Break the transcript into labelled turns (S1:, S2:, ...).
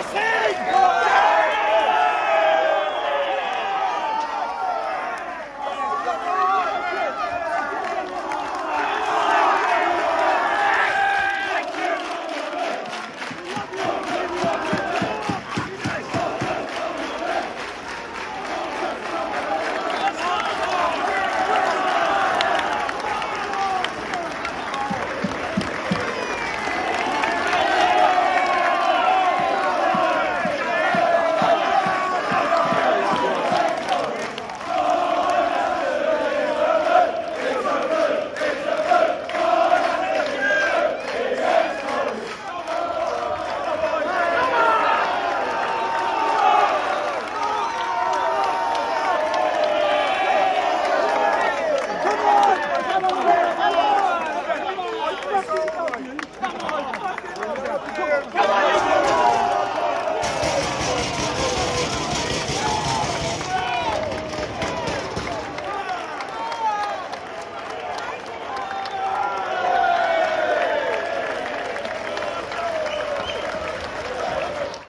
S1: This is